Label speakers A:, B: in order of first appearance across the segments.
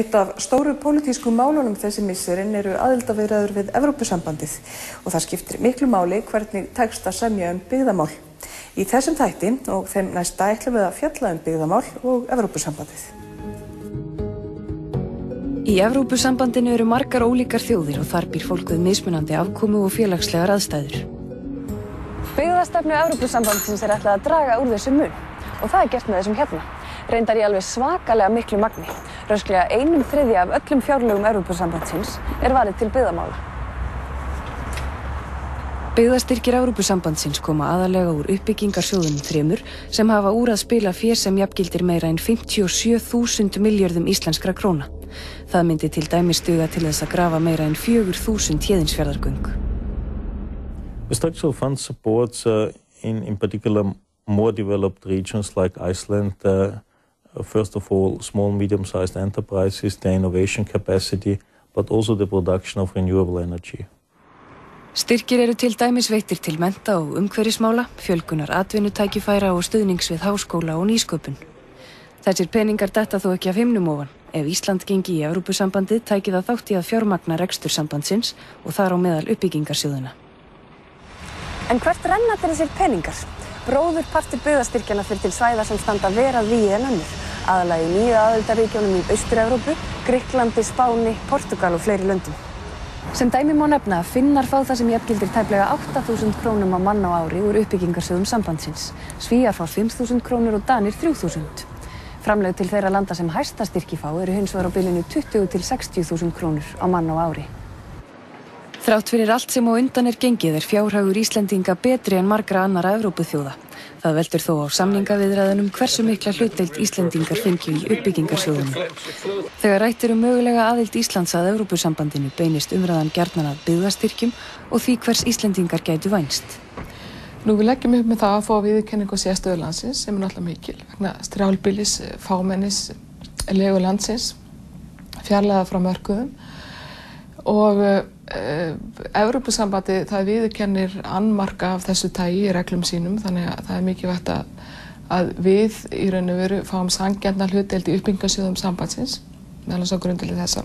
A: Eitt af stóru pólitísku málunum þessi missurinn eru aðildavirðaður við Evrópusambandið og það skiptir miklu máli hvernig tekst að semja um byggðamál. Í þessum þætti og þeim næsta ætlum við að fjalla um byggðamál og Evrópusambandið.
B: Í Evrópusambandinu eru margar ólíkar þjóðir og þar býr fólk við mismunandi afkomu og félagslegar aðstæður.
C: Byggðastefnu Evrópusambandsins er ætlað að draga úr þessu mun og það er gert með þessum hérna. Reyndar í alveg svakalega miklu magni. Rösklega einum þriðja af öllum fjárlögum Evrópusambandsins er varið til byggðamála.
B: Byggðastyrkir Evrópusambandsins koma aðalega úr uppbyggingarsjóðunum þremur sem hafa úr að spila fér sem jafngildir meira en 57.000 miljardum íslenskra króna. Það myndi til dæmi stuga til þess að grafa meira en 4.000 hjeðinsfjörðargöng.
D: The structural fund supports uh, in, in particular more developed regions like Iceland, uh, first of all, small, medium-sized enterprises, their innovation capacity, but also the production of renewable energy.
B: Styrkir eru til dæmis veittir til menta og umhverfismála, fjölgunar atvinnutækifæra og stuðnings við háskóla og nýsköpun. Þessir peningar detta þó ekki af himnum ofan. Ef Ísland gengi í Európusambandið tæki það þátt í að fjármagna rekstursambandsins og þar á meðal uppbyggingarsjóðuna.
C: En hvert renna til þessir peningar? Bróður partur byggðastyrkjana fyrir til svæða sem standa verað við en önnur. Aðalagi nýja aðeldaríkjónum í Austur-Európu, Greiklandi, Spáni, Portugal og fleiri löndum. Sem dæmi má nefna að finnar fá það sem jafngildir tæplega 8.000 krónum á mann á ári úr uppbyggingarsöðum sambandsins. Svíjar fá 5.000 krónur og Danir 3.000. Framleg til þeirra landa sem hæsta styrki fá eru hins vegar á bylinu 20 til 60.000 krónur á mann á ári.
B: Þrátt fyrir allt sem á undan er gengið er fjárhagur Íslendinga betri en margra annara Evrópuþjóða. Það veldur þó á samningaviðræðunum hversu mikla hlutdeild Íslendingar fengju í uppbyggingarsjóðunum. Þegar rættir um mögulega aðild Íslands að Evrópusambandinu beinist umræðan gerðnan að byggðastyrkjum og því hvers Íslendingar gætu vænst.
E: Nú við leggjum upp með það að fá viðkenningu sérstöðurlandsins sem er náttúrulega mikil. Strjálbilis, fámennis, legu landsins, fjarlæða frá mörguðum og uh, Evrópusambandi það viðkennir annmarka af þessu tægi í reglum sínum þannig að það er mikið vægt að, að við í raun og veru fáum sangjarnar hlutdeild í uppbyggingarsjóðum sambandsins meðal þess að grundileg þessa.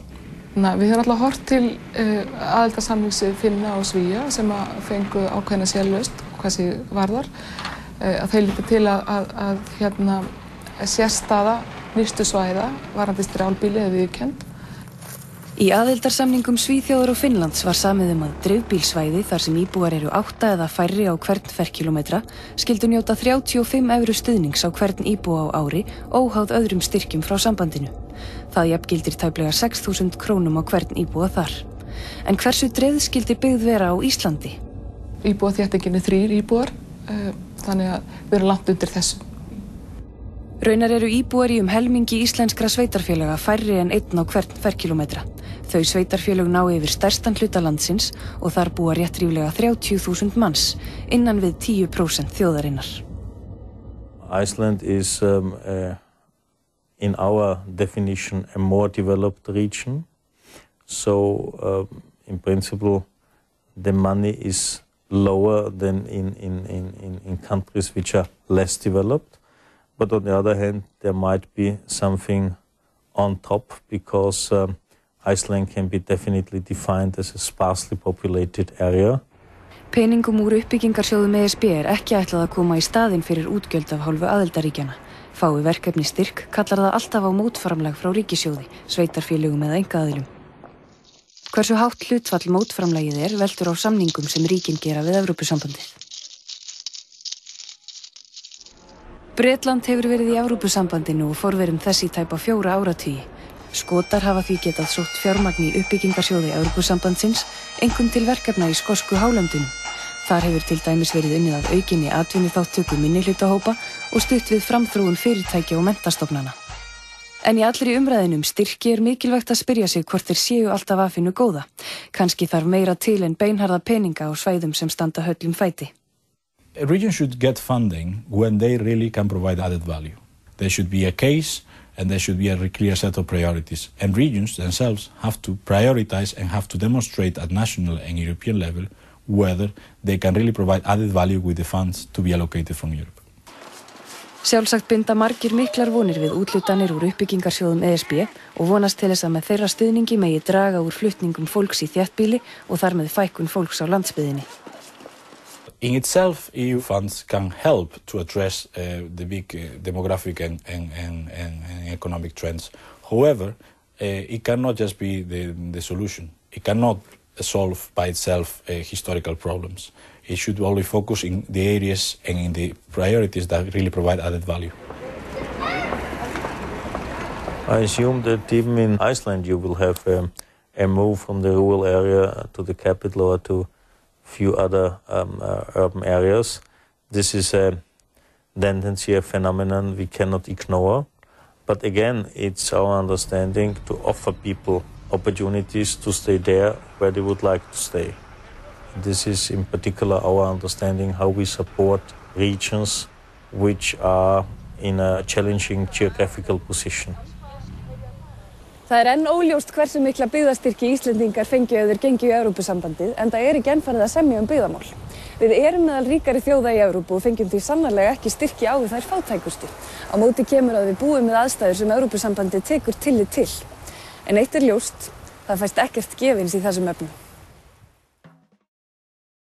E: Na, við höfum alltaf hort til uh, aðeldarsamlingsi Finna og Svíja sem að fengu ákveðna sérlöst hvað sé varðar uh, að þeir líka til að, að, að hérna, sérstaða nýstu svæða varandi strjálbíli eða viðkend
B: Í aðildarsamningum Svíþjóður og Finnlands var samið um að dreifbílsvæði þar sem íbúar eru átta eða færri á hvern ferkilometra skildu njóta 35 eurur stuðnings á hvern íbúa á ári óháð öðrum styrkjum frá sambandinu. Það jafngildir tæplega 6.000 krónum á hvern íbúa þar. En hversu dreifskildi byggð vera á Íslandi?
E: Íbúa þéttinginni þrýr íbúar, eh, þannig að við erum langt undir þessu.
B: Raunar eru íbúar í um helmingi íslenskra sveitarfélaga færri en einn á hvern ferkilometra. Þau sveitarfélög ná yfir stærstan hluta landsins og þar búa rétt ríflega 30.000 manns innan við 10% þjóðarinnar.
D: Iceland is um, uh, in our definition a more developed region. So um, in principle the money is lower than in, in, in, in countries which are less developed. But on the other hand, there might be something on top because um, Iceland can be definitely defined as a sparsely populated area.
B: Peningum úr uppbyggingarsjóðum ESB er ekki ætlað að koma í staðin fyrir útgjöld af hálfu aðeldaríkjana. Fái verkefni styrk kallar það alltaf á mótframlag frá ríkisjóði, sveitarfélögum eða engaðilum. Hversu hátt hlutfall mótframlagið er veldur á samningum sem ríkin gera við Evrópusambandið. Breitland hefur verið í Evrópusambandinu og forverum þessi tæpa fjóra áratvíi. Skotar hafa því getað sótt fjármagn í uppbyggingarsjóði Európusambandsins, engum til verkefna í skosku hálöndunum. Þar hefur til dæmis verið unnið af aukinni atvinni þáttöku minnihlutahópa og stutt við framþróun fyrirtækja og mentastofnana. En í allir í umræðinum styrki er mikilvægt að spyrja sig hvort þeir séu alltaf aðfinnu góða. Kanski þarf meira til en beinharða peninga á svæðum sem standa höllum fæti.
F: A region should get funding when they really can provide added value. There should be a case and there should be a clear set of priorities. And regions themselves have to prioritize and have to demonstrate at national and European level whether they can really provide added value with the funds to be allocated from Europe.
B: Sjálfsagt binda margir miklar vonir við útlutanir úr uppbyggingarsjóðum ESB og vonast til þess að með þeirra stuðningi megi draga úr flutningum fólks í þjættbíli og þar með fækkun fólks á landsbyðinni.
F: In itself, EU funds can help to address uh, the big uh, demographic and, and, and, and, economic trends. However, uh, it cannot just be the, the solution. It cannot solve by itself uh, historical problems. It should only focus in the areas and in the priorities that really provide added value.
D: I assume that even in Iceland you will have um, a move from the rural area to the capital or to few other um, uh, urban areas. This is a tendency, a phenomenon we cannot ignore. But again, it's our understanding to offer people opportunities to stay there where they would like to stay. This is in particular our understanding how we support regions which are in a challenging geographical position.
C: Það er enn óljóst hversu mikla byggðastyrki Íslendingar fengið ef þeir gengið í Európusambandið en það er ekki ennfarið að semja um byggðamál. Við erum meðal ríkari þjóða í Európu og fengjum því sannarlega ekki styrki á við þær fátækustu. Á móti kemur að við búum með aðstæður sem Európusambandið tekur tillit til. En eitt er ljóst, það fæst ekkert gefins í þessum öfnum.